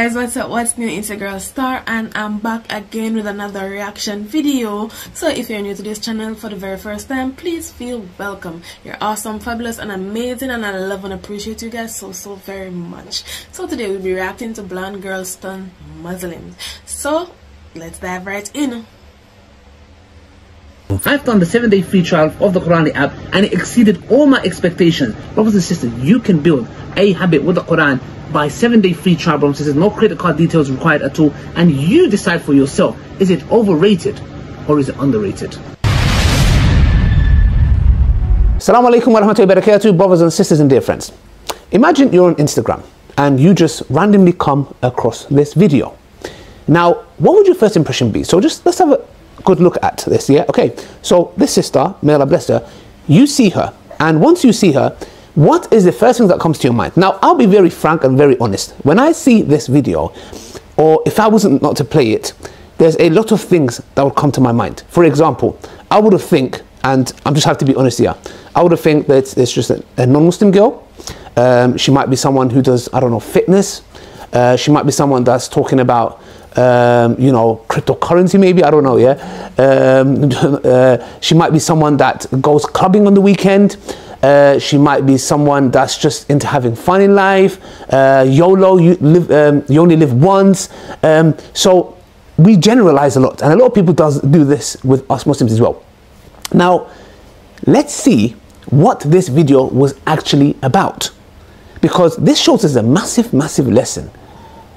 guys what's up? What's new? It's your girl star and i'm back again with another reaction video. So if you're new to this channel for the very first time please feel welcome. You're awesome fabulous and amazing and i love and appreciate you guys so so very much. So today we'll be reacting to blonde girl stun muslims so let's dive right in I've done the seven day free trial of the Quran app and it exceeded all my expectations. Brothers and sisters, you can build a habit with the Quran by seven day free trial, brothers and sisters. No credit card details required at all. And you decide for yourself is it overrated or is it underrated? Assalamu alaikum wa rahmatullahi wa barakatuh, brothers and sisters and dear friends. Imagine you're on Instagram and you just randomly come across this video. Now, what would your first impression be? So just let's have a good look at this, yeah? Okay, so this sister, may Allah bless her, you see her, and once you see her, what is the first thing that comes to your mind? Now, I'll be very frank and very honest. When I see this video, or if I wasn't not to play it, there's a lot of things that would come to my mind. For example, I would have think, and I'm just have to be honest here, I would have think that it's just a, a non-Muslim girl. Um, she might be someone who does, I don't know, fitness. Uh, she might be someone that's talking about um, you know, cryptocurrency maybe, I don't know, yeah. Um, uh, she might be someone that goes clubbing on the weekend. Uh, she might be someone that's just into having fun in life. Uh, YOLO, you, live, um, you only live once. Um, so we generalize a lot, and a lot of people does do this with us Muslims as well. Now, let's see what this video was actually about, because this shows us a massive, massive lesson.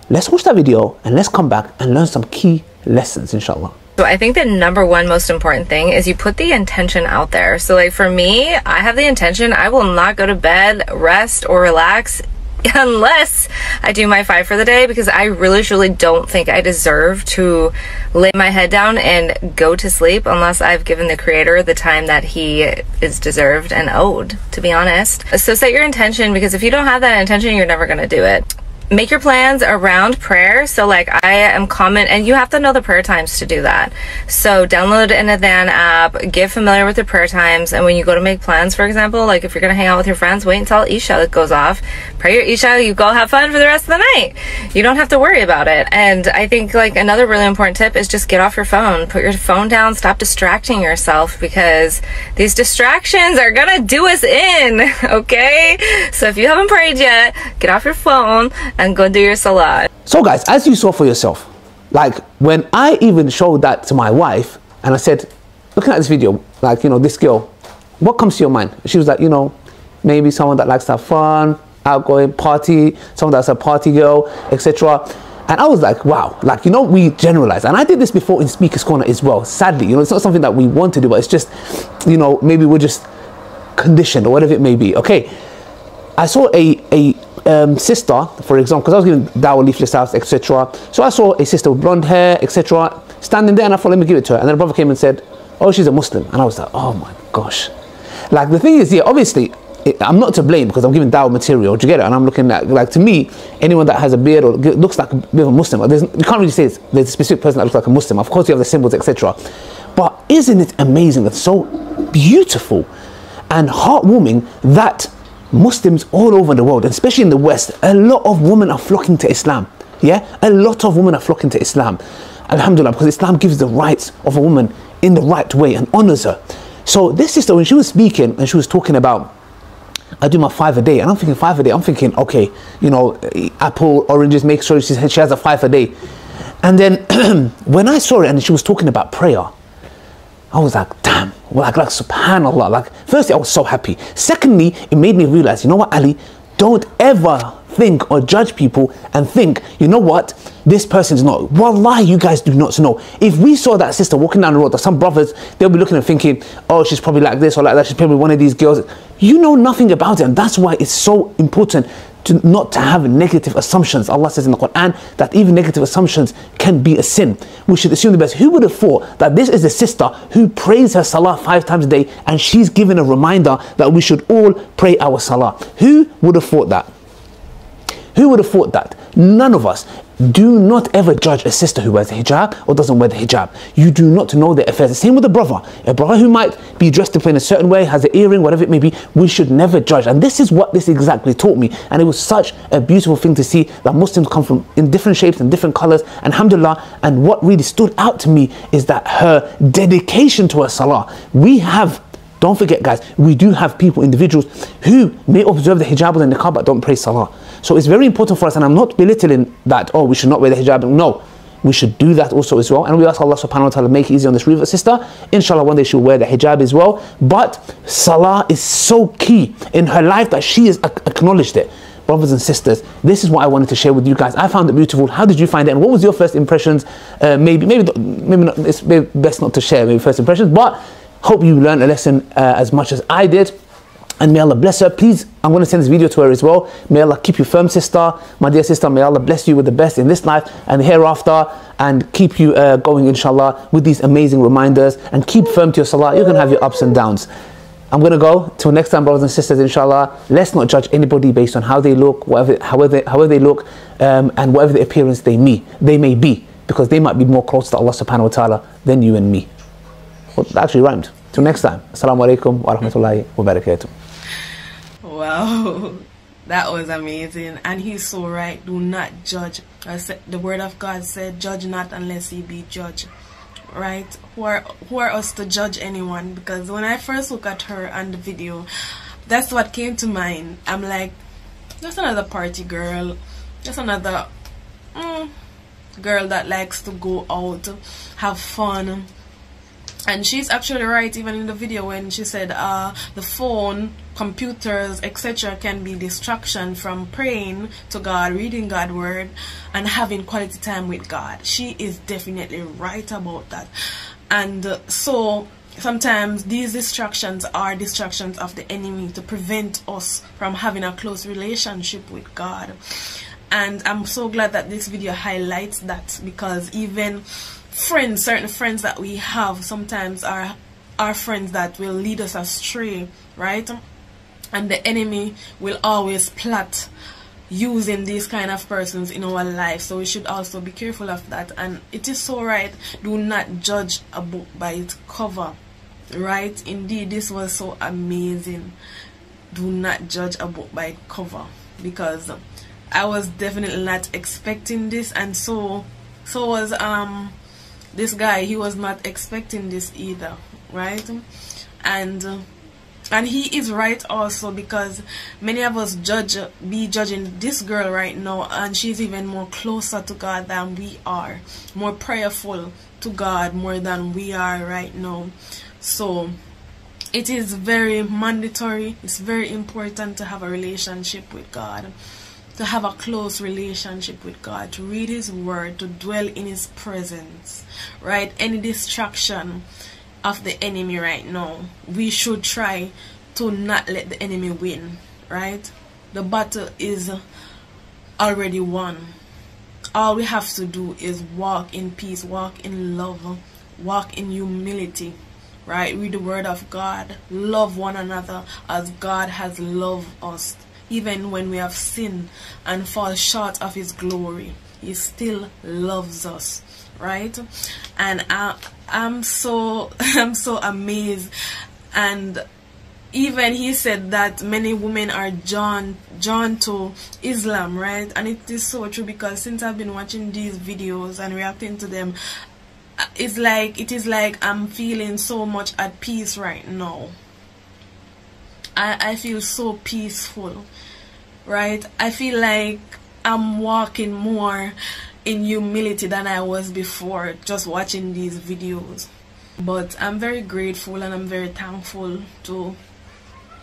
Let's watch that video and let's come back and learn some key lessons, inshallah. So I think the number one most important thing is you put the intention out there. So like for me, I have the intention I will not go to bed, rest or relax unless I do my five for the day because I really truly don't think I deserve to lay my head down and go to sleep unless I've given the creator the time that he is deserved and owed, to be honest. So set your intention because if you don't have that intention, you're never going to do it make your plans around prayer. So like I am common and you have to know the prayer times to do that. So download an Adhan app, get familiar with the prayer times. And when you go to make plans, for example, like if you're going to hang out with your friends, wait until Isha goes off, pray your Isha, you go have fun for the rest of the night. You don't have to worry about it. And I think like another really important tip is just get off your phone, put your phone down, stop distracting yourself because these distractions are going to do us in. Okay. So if you haven't prayed yet, get off your phone and go do your salah. So guys, as you saw for yourself, like when I even showed that to my wife and I said, looking at this video, like, you know, this girl, what comes to your mind? She was like, you know, maybe someone that likes to have fun, outgoing party, someone that's a party girl, etc. And I was like, wow, like, you know, we generalize. And I did this before in Speaker's Corner as well. Sadly, you know, it's not something that we want to do, but it's just, you know, maybe we're just conditioned or whatever it may be. Okay. I saw a, a um, sister, for example, because I was giving dawah leaflets out, etc. So I saw a sister with blonde hair, etc., standing there, and I thought, let me give it to her. And then a brother came and said, oh, she's a Muslim. And I was like, oh my gosh. Like the thing is, yeah, obviously, it, I'm not to blame because I'm giving dawah material. Do you get it? And I'm looking at, like, to me, anyone that has a beard or looks like a bit of a Muslim, you can't really say there's a specific person that looks like a Muslim. Of course, you have the symbols, etc. But isn't it amazing? It's so beautiful and heartwarming that Muslims all over the world, especially in the West, a lot of women are flocking to Islam. Yeah, a lot of women are flocking to Islam. Alhamdulillah, because Islam gives the rights of a woman in the right way and honors her. So this sister, when she was speaking and she was talking about, I do my five a day, and I'm thinking five a day. I'm thinking, okay, you know, eh, apple, oranges, make sure she, she has a five a day. And then when I saw it and she was talking about prayer, I was like, damn, like, like subhanallah. Like, firstly, I was so happy. Secondly, it made me realize, you know what, Ali, don't ever think or judge people and think, you know what, this person's not. Wallahi, you guys do not know. If we saw that sister walking down the road, or some brothers, they'll be looking and thinking, oh, she's probably like this or like that. She's probably one of these girls. You know nothing about it. And that's why it's so important to not to have negative assumptions. Allah says in the Quran that even negative assumptions can be a sin. We should assume the best. Who would have thought that this is a sister who prays her salah five times a day and she's given a reminder that we should all pray our salah? Who would have thought that? Who would have thought that? None of us. do not ever judge a sister who wears a hijab or doesn't wear the hijab. You do not know their affairs. The same with a brother. A brother who might be dressed up in a certain way, has an earring, whatever it may be, we should never judge. And this is what this exactly taught me. And it was such a beautiful thing to see that Muslims come from in different shapes and different colors. And alhamdulillah, and what really stood out to me is that her dedication to her salah. We have don't forget, guys, we do have people, individuals who may observe the hijab and the niqab but don't pray salah. So it's very important for us, and I'm not belittling that, oh, we should not wear the hijab. No, we should do that also as well. And we ask Allah subhanahu wa ta'ala to make it easy on this river sister. Inshallah, one day she'll wear the hijab as well. But salah is so key in her life that she has acknowledged it. Brothers and sisters, this is what I wanted to share with you guys. I found it beautiful. How did you find it? And what was your first impressions? Uh, maybe, maybe, maybe not, it's best not to share maybe first impressions, but Hope you learned a lesson uh, as much as I did. And may Allah bless her. Please, I'm going to send this video to her as well. May Allah keep you firm, sister. My dear sister, may Allah bless you with the best in this life and hereafter. And keep you uh, going, inshallah, with these amazing reminders. And keep firm to your salah. You're going to have your ups and downs. I'm going to go. Till next time, brothers and sisters, inshallah. Let's not judge anybody based on how they look, whatever, however, however they look, um, and whatever the appearance they, me, they may be. Because they might be more close to Allah subhanahu wa ta'ala than you and me. Well, that actually rhymed. Till next time. Assalamu alaikum wa rahmatullahi wa barakatuh. Wow. That was amazing. And he's so right. Do not judge. I Said, the word of God said, judge not unless he be judged. Right? Who are, who are us to judge anyone? Because when I first look at her on the video, that's what came to mind. I'm like, just another party girl. Just another mm, girl that likes to go out, have fun, and she's actually right even in the video when she said uh, the phone computers etc can be distraction from praying to god reading god word and having quality time with god. She is definitely right about that. And uh, so sometimes these distractions are distractions of the enemy to prevent us from having a close relationship with god and i'm so glad that this video highlights that because even friends, certain friends that we have sometimes are are friends that will lead us astray, right? And the enemy will always plot using these kind of persons in our life. So we should also be careful of that. And it is so right. Do not judge a book by its cover. Right? Indeed, this was so amazing. Do not judge a book by cover. Because I was definitely not expecting this and so so was um this guy. He was not expecting this either right? And uh, and he is right also because many of us judge be judging this girl right now and she's even more closer to God than we are more prayerful to God more than we are right now. So it is very mandatory it's very important to have a relationship with God to have a close relationship with God, to read His Word, to dwell in His presence, right? Any distraction of the enemy right now, we should try to not let the enemy win, right? The battle is already won. All we have to do is walk in peace, walk in love, walk in humility, right? Read the Word of God, love one another as God has loved us even when we have sinned and fall short of his glory he still loves us right and I, i'm so i'm so amazed and even he said that many women are drawn drawn to Islam, right? And it is so true because since I've been watching these videos and reacting to them, uh, it's like it is like I'm feeling so much at peace right now. I, I feel so peaceful, right? I feel like I'm walking more in humility than I was before just watching these videos. But I'm very grateful and I'm very thankful to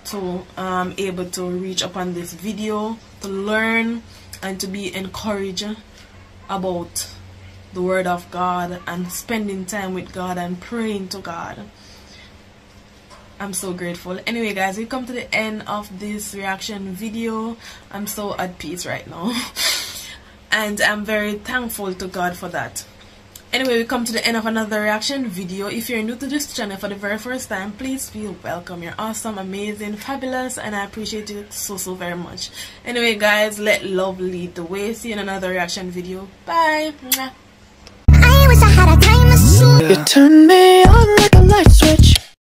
to um able to reach upon this video to learn and to be encouraged about the word of God and spending time with God and praying to God. I'm so grateful. Anyway, guys, we come to the end of this reaction video. I'm so at peace right now. and I'm very thankful to God for that. Anyway, we come to the end of another reaction video. If you're new to this channel for the very first time, please feel welcome. You're awesome, amazing, fabulous, and I appreciate you so, so very much. Anyway, guys, let love lead the way. See you in another reaction video. Bye. You turn me